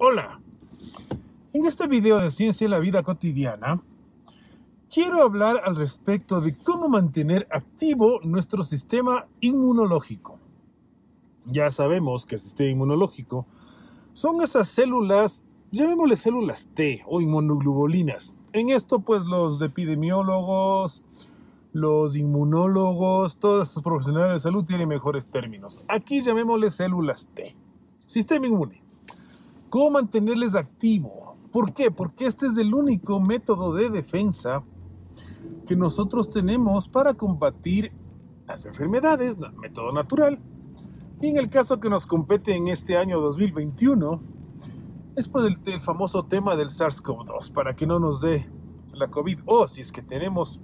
Hola, en este video de Ciencia y la Vida Cotidiana, quiero hablar al respecto de cómo mantener activo nuestro sistema inmunológico. Ya sabemos que el sistema inmunológico son esas células, llamémosle células T o inmunoglobulinas. En esto, pues los epidemiólogos, los inmunólogos, todos los profesionales de salud tienen mejores términos. Aquí llamémosle células T. Sistema inmune. ¿Cómo mantenerles activo? ¿Por qué? Porque este es el único método de defensa que nosotros tenemos para combatir las enfermedades, método natural. Y en el caso que nos compete en este año 2021, es por el, el famoso tema del SARS-CoV-2, para que no nos dé la COVID, o si es que tenemos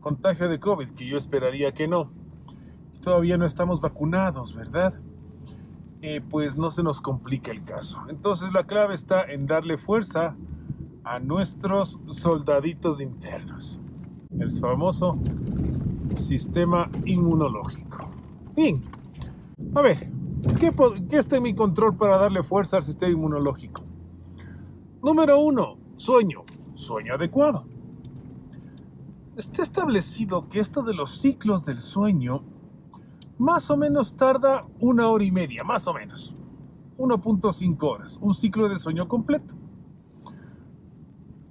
contagio de COVID, que yo esperaría que no. Todavía no estamos vacunados, ¿verdad? Eh, pues no se nos complica el caso. Entonces la clave está en darle fuerza a nuestros soldaditos internos. El famoso sistema inmunológico. Bien, a ver, ¿qué, ¿qué está en mi control para darle fuerza al sistema inmunológico? Número uno, sueño. Sueño adecuado está establecido que esto de los ciclos del sueño más o menos tarda una hora y media, más o menos. 1.5 horas, un ciclo de sueño completo.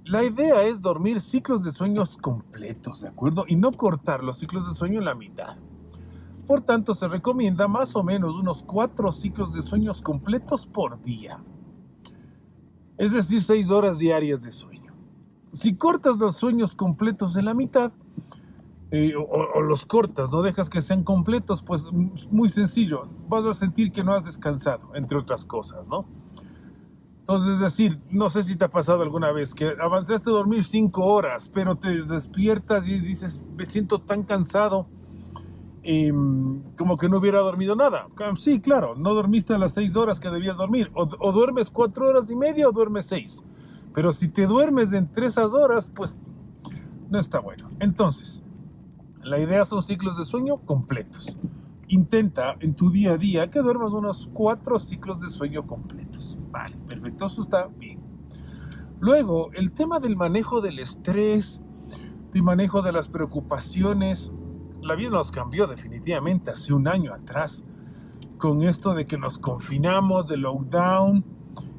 La idea es dormir ciclos de sueños completos, ¿de acuerdo? Y no cortar los ciclos de sueño en la mitad. Por tanto, se recomienda más o menos unos 4 ciclos de sueños completos por día. Es decir, 6 horas diarias de sueño si cortas los sueños completos en la mitad, eh, o, los cortas, no dejas que sean completos, pues muy sencillo, vas a sentir que no has descansado, entre otras cosas, ¿no? Entonces, es decir, no sé si te ha pasado alguna vez que avanzaste a dormir cinco horas, pero te despiertas y dices, me siento tan cansado, em, como que no hubiera dormido nada. Sí, claro, no dormiste a las seis horas que debías dormir, o, o duermes cuatro horas y media o duermes seis. Pero si te duermes entre esas horas, pues no está bueno. Entonces, la idea son ciclos de sueño completos. Intenta en tu día a día que duermas unos cuatro ciclos de sueño completos. Vale, perfecto, eso está bien. Luego, el tema del manejo del estrés, del manejo de las preocupaciones. La vida nos cambió definitivamente hace un año atrás con esto de que nos confinamos, de lockdown,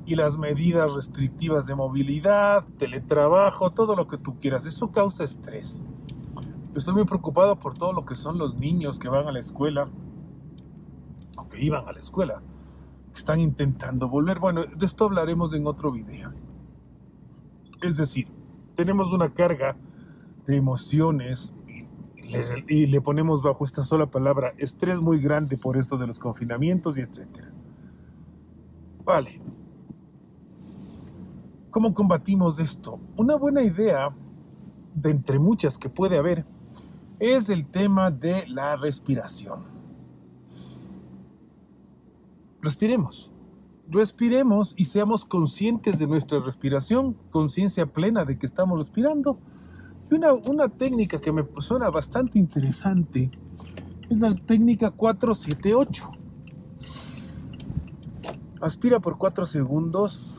y las medidas restrictivas de movilidad, teletrabajo, todo lo que tú quieras. Eso causa estrés. Estoy muy preocupado por todo lo que son los niños que van a la escuela, o que iban a la escuela, que están intentando volver. Bueno, de esto hablaremos en otro video. Es decir, tenemos una carga de emociones y le, ponemos bajo esta sola palabra estrés muy grande por esto de los confinamientos y etcétera. Vale, ¿Cómo combatimos esto? Una buena idea, de entre muchas que puede haber, es el tema de la respiración. Respiremos. Respiremos y seamos conscientes de nuestra respiración, conciencia plena de que estamos respirando. Y una, una técnica que me suena bastante interesante es la técnica 478. Aspira por 4 segundos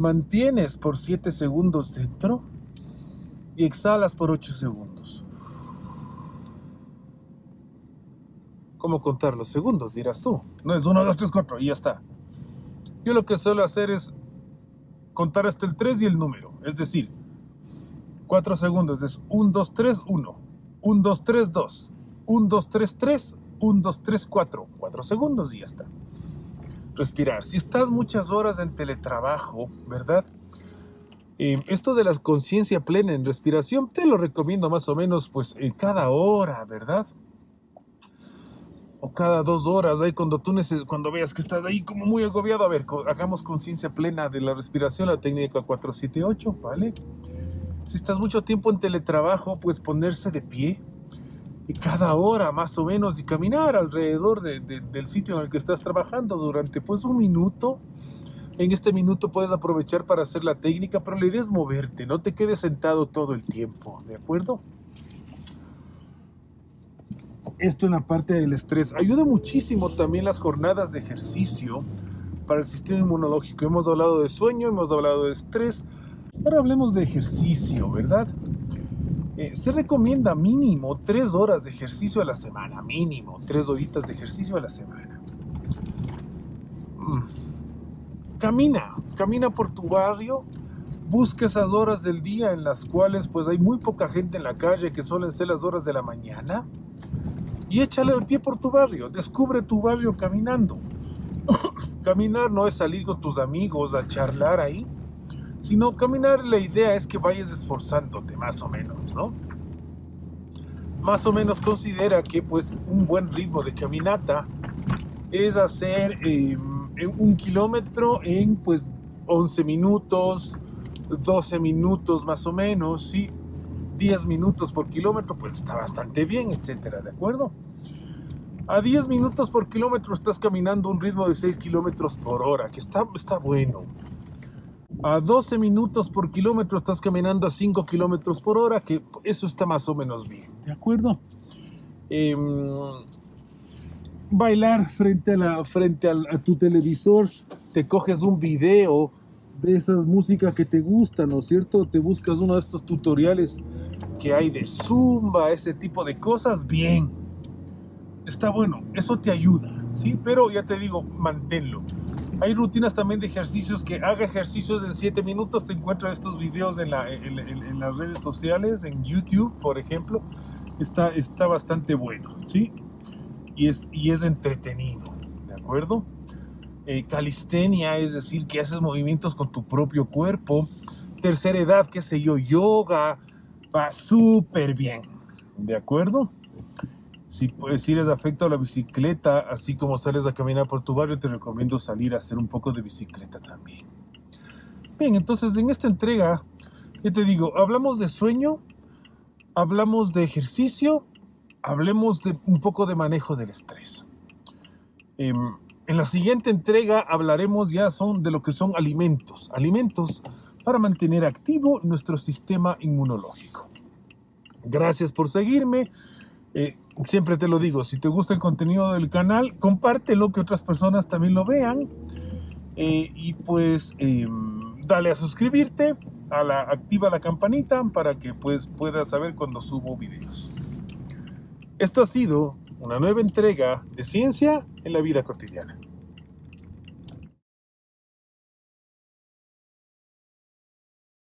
mantienes por 7 segundos dentro y exhalas por 8 segundos. ¿Cómo contar los segundos? Dirás tú. No es 1, 2, 3, 4 y ya está. Yo lo que suelo hacer es contar hasta el 3 y el número. Es decir, 4 segundos es 1, 2, 3, 1. 1, 2, 3, 2. 1, 2, 3, 3. 1, 2, 3, 4. 4 segundos y ya está respirar. Si estás muchas horas en teletrabajo, ¿verdad? Eh, esto de la conciencia plena en respiración, te lo recomiendo más o menos pues en cada hora, ¿verdad? O cada dos horas, ahí cuando tú cuando veas que estás ahí como muy agobiado, a ver, hagamos conciencia plena de la respiración, la técnica 478, ¿vale? Si estás mucho tiempo en teletrabajo, pues ponerse de pie, cada hora más o menos y caminar alrededor del sitio en el que estás trabajando durante pues un minuto. En este minuto puedes aprovechar para hacer la técnica, pero la idea es moverte, no te quedes sentado todo el tiempo, ¿de acuerdo? Esto en la parte del estrés. Ayuda muchísimo también las jornadas de ejercicio para el sistema inmunológico. Hemos hablado de sueño, hemos hablado de estrés. Ahora hablemos de ejercicio, ¿verdad? Eh, se recomienda mínimo tres horas de ejercicio a la semana, mínimo tres horitas de ejercicio a la semana. Mm. Camina, camina por tu barrio, busca esas horas del día en las cuales pues hay muy poca gente en la calle que suelen ser las horas de la mañana y échale el pie por tu barrio, descubre tu barrio caminando. caminar no es salir con tus amigos a charlar ahí, sino caminar la idea es que vayas esforzándote más o menos, ¿no? Más o menos considera que pues un buen ritmo de caminata es hacer em, un kilómetro en pues 11 minutos, 12 minutos más o menos, ¿sí? 10 minutos por kilómetro, pues está bastante bien, etcétera, ¿de acuerdo? A 10 minutos por kilómetro estás caminando un ritmo de 6 kilómetros por hora, que está, está bueno. A 12 minutos por kilómetro estás caminando a 5 kilómetros por hora, que eso está más o menos bien, ¿de acuerdo? Em, bailar frente, a, la, frente a tu televisor, te coges un video de esas músicas que te gustan, ¿no es cierto? Te buscas uno de estos tutoriales que hay de zumba, ese tipo de cosas, bien. Está bueno, eso te ayuda, ¿sí? Pero ya te digo, manténlo. Hay rutinas también de ejercicios que haga ejercicios en 7 minutos. Te encuentran estos videos en, en, las redes sociales, en YouTube, por ejemplo. Está, está bastante bueno, ¿sí? Y es, y es entretenido, ¿de acuerdo? Eh, calistenia, es decir, que haces movimientos con tu propio cuerpo. Tercera edad, qué sé yo, yoga, va súper bien, ¿de acuerdo? Si, pues, si afecto a la bicicleta, así como sales a caminar por tu barrio, te recomiendo salir a hacer un poco de bicicleta también. Bien, entonces en esta entrega, yo te digo, hablamos de sueño, hablamos de ejercicio, hablemos de un poco de manejo del estrés. Em, en la siguiente entrega hablaremos ya son de lo que son alimentos, alimentos para mantener activo nuestro sistema inmunológico. Gracias por seguirme. Eh, siempre te lo digo, si te gusta el contenido del canal, compártelo que otras personas también lo vean. Eh, y pues em, dale a suscribirte, a la, activa la campanita para que pues, puedas saber cuando subo videos. Esto ha sido una nueva entrega de Ciencia en la Vida Cotidiana.